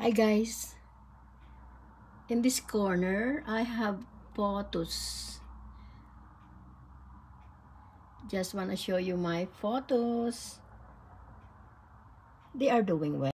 Hi guys. In this corner, I have photos. Just want to show you my photos. They are doing well.